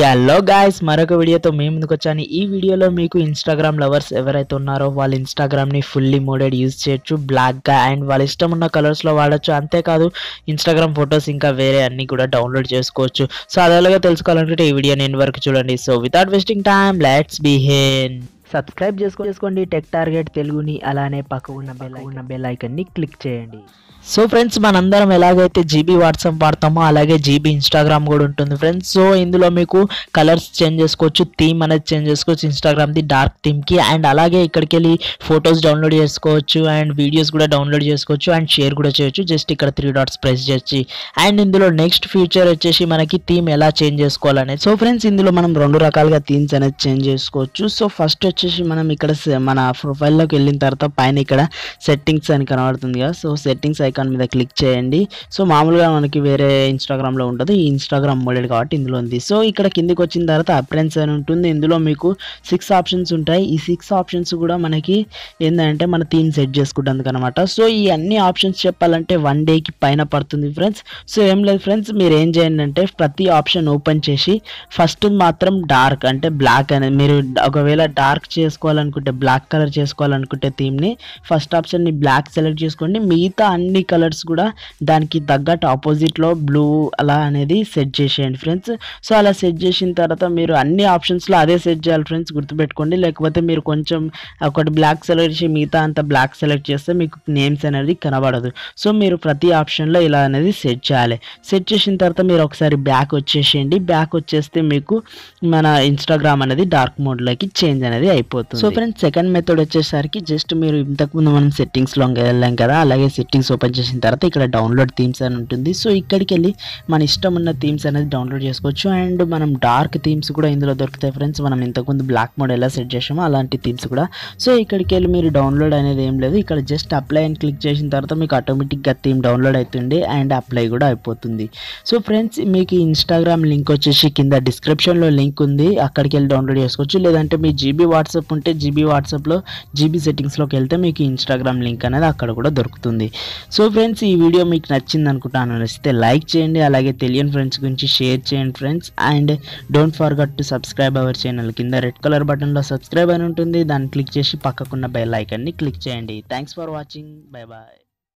Hello guys మరొక వీడియోతో మేము ముందుకు వచ్చాను. ఈ వీడియోలో మీకు ఇన్స్టాగ్రామ్ లవర్స్ ఎవరైతే ఉన్నారో వాళ్ళ ఇన్స్టాగ్రామ్ని ఫుల్లీ మోడెడ్ యూజ్ చేయొచ్చు. బ్లాక్గా అండ్ వాళ్ళ ఇష్టం ఉన్న కలర్స్లో వాడచ్చు. అంతేకాదు ఇన్స్టాగ్రామ్ ఫొటోస్ ఇంకా వేరే అన్ని కూడా డౌన్లోడ్ చేసుకోవచ్చు. సో అదేలాగా తెలుసుకోవాలనుకుంటే ఈ వీడియో నేను వరకు చూడండి. So without wasting time let's begin subscribe చేసుకో చేసుకోండి. టెక్ టార్గెట్ తెలుగుని అలానే పక్క ఉన్న బెల్ ఉన్న బెల్ ఐకన్ని క్లిక్ చేయండి. సో ఫ్రెండ్స్ మనందరం ఎలాగైతే జీబీ వాట్సాప్ వాడతామో అలాగే జీబీ ఇన్స్టాగ్రామ్ కూడా ఉంటుంది ఫ్రెండ్స్ సో ఇందులో మీకు కలర్స్ చేంజ్ చేసుకోవచ్చు థీమ్ అనేది చేంజ్ చేసుకోవచ్చు ఇన్స్టాగ్రామ్ది డార్క్ థీమ్కి అండ్ అలాగే ఇక్కడికి వెళ్ళి ఫొటోస్ డౌన్లోడ్ చేసుకోవచ్చు అండ్ వీడియోస్ కూడా డౌన్లోడ్ చేసుకోవచ్చు అండ్ షేర్ కూడా చేయొచ్చు. జస్ట్ ఇక్కడ త్రీ డాట్స్ ప్రెస్ చేసి. అండ్ ఇందులో నెక్స్ట్ ఫ్యూచర్ వచ్చేసి మనకి థీమ్ ఎలా చేంజ్ చేసుకోవాలనేది. సో ఫ్రెండ్స్ ఇందులో మనం రెండు రకాలుగా థీమ్స్ అనేది చేంజ్ చేసుకోవచ్చు. సో ఫస్ట్ వచ్చేసి మనం ఇక్కడ మన ప్రొఫైల్లోకి వెళ్ళిన తర్వాత పైన ఇక్కడ సెట్టింగ్స్ అని కనబడుతుంది కదా. సో సెట్టింగ్స్ ఐకాన్ మీద క్లిక్ చేయండి. సో మామూలుగా మనకి వేరే ఇన్స్టాగ్రామ్లో ఉంటుంది. ఈ ఇన్స్టాగ్రామ్ మోడల్ కాబట్టి ఇందులో ఉంది. సో ఇక్కడ కిందికి వచ్చిన తర్వాత అప్రెన్స్ అని ఉంటుంది. ఇందులో మీకు సిక్స్ ఆప్షన్స్ ఉంటాయి. ఈ సిక్స్ ఆప్షన్స్ కూడా మనకి ఏంటంటే మన థీమ్ సెట్ చేసుకుంటుంది అనమాట సో ఈ అన్ని ఆప్షన్స్ చెప్పాలంటే వన్ డేకి పైన పడుతుంది ఫ్రెండ్స్. సో ఏం లేదు ఫ్రెండ్స్. మీరు ఏం చేయండి అంటే ప్రతి ఆప్షన్ ఓపెన్ చేసి ఫస్ట్ మాత్రం డార్క్ అంటే బ్లాక్ అనేది మీరు ఒకవేళ డార్క్ చేసుకోవాలనుకుంటే బ్లాక్ కలర్ చేసుకోవాలనుకుంటే థీమ్ని ఫస్ట్ ఆప్షన్ని బ్లాక్ సెలెక్ట్ చేసుకోండి. మిగతా అన్ని కలర్స్ కూడా దానికి తగ్గట్టు ఆపోజిట్లో బ్లూ అలా అనేది సెట్ చేసేయండి ఫ్రెండ్స్ సో అలా సెట్ చేసిన తర్వాత మీరు అన్ని ఆప్షన్స్లో అదే సెట్ చేయాలి ఫ్రెండ్స్ గుర్తుపెట్టుకోండి. లేకపోతే మీరు కొంచెం ఒకటి బ్లాక్ సెలెక్ట్ చేసి మిగతా అంత బ్లాక్ సెలెక్ట్ చేస్తే మీకు నేమ్స్ అనేది కనబడదు. సో మీరు ప్రతి ఆప్షన్లో ఇలా అనేది సెట్ చేయాలి. సెట్ చేసిన తర్వాత మీరు ఒకసారి బ్యాక్ వచ్చేసేయండి. బ్యాక్ వచ్చేస్తే మీకు మన ఇన్స్టాగ్రామ్ అనేది డార్క్ మోడ్లోకి చేంజ్ అనేది అయిపోతుంది. సో ఫ్రెండ్స్ సెకండ్ మెథడ్ వచ్చేసరికి జస్ట్ మీరు ఇంతకుముందు మనం సెట్టింగ్స్లో వెళ్ళాం కదా అలాగే సెట్టింగ్స్ ఓపెన్ చేసిన తర్వాత ఇక్కడ డౌన్లోడ్ థీమ్స్ అని ఉంటుంది. సో ఇక్కడికి వెళ్ళి మన ఇష్టం ఉన్న థీమ్స్ అనేది డౌన్లోడ్ చేసుకోవచ్చు. అండ్ మనం డార్క్ థీమ్స్ కూడా ఇందులో దొరుకుతాయి ఫ్రెండ్స్. మనం ఇంతకుముందు బ్లాక్ మోడ్ ఎలా సెట్ చేసామో అలాంటి థీమ్స్ కూడా. సో ఇక్కడికి వెళ్ళి మీరు డౌన్లోడ్ అనేది ఏం లేదు. ఇక్కడ జస్ట్ అప్లై అని క్లిక్ చేసిన తర్వాత మీకు ఆటోమేటిక్గా థీమ్ డౌన్లోడ్ అవుతుంది అండ్ అప్లై కూడా అయిపోతుంది. సో ఫ్రెండ్స్ మీకు ఇన్స్టాగ్రామ్ లింక్ వచ్చేసి కింద డిస్క్రిప్షన్లో లింక్ ఉంది. అక్కడికి వెళ్ళి డౌన్లోడ్ చేసుకోవచ్చు. లేదంటే మీ జీబీ వాట్సాప్ ఉంటే జీబీ వాట్సాప్లో జీబీ సెట్టింగ్స్లోకి వెళ్తే మీకు ఇన్స్టాగ్రామ్ లింక్ అనేది అక్కడ కూడా దొరుకుతుంది. సో ఫ్రెండ్స్ ఈ వీడియో మీకు నచ్చింది అనుకుంటాను నచ్చితే లైక్ చేయండి అలాగే తెలియని ఫ్రెండ్స్ గురించి షేర్ చేయండి friends. And don't forget to subscribe our channel కింద రెడ్ కలర్ బటన్లో సబ్స్క్రైబ్ అని ఉంటుంది. దాన్ని క్లిక్ చేసి పక్కకున్న బెల్ ఐకన్ని క్లిక్ చేయండి. Thanks for watching. Bye bye.